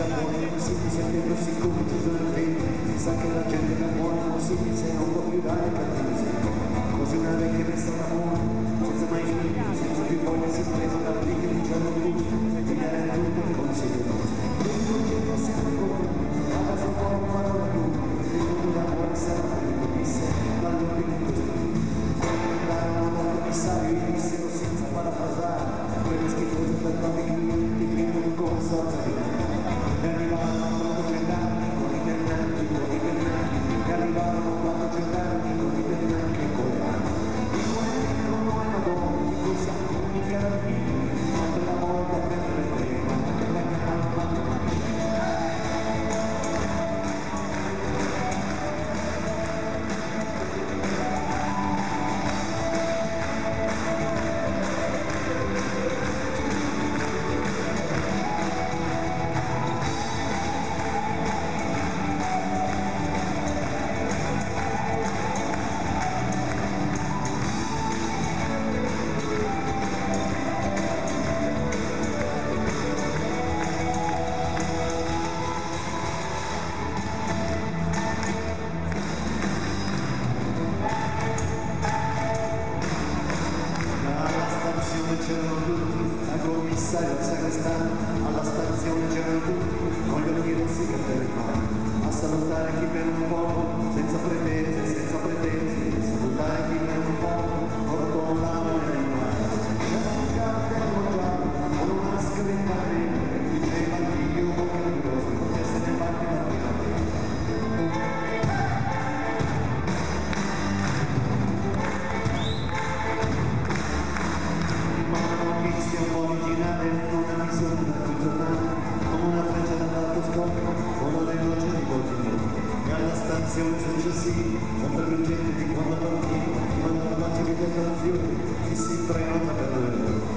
da morena Si dice que no se convirtió en fin Piensa que la gente me mais No se dice a un popular de categoría vez que ves a la Se se va a se se va Se se se se esa, esa, esta azioni successive sono per gli utenti di quando non ti mandano la canzone ti si prenota per noi.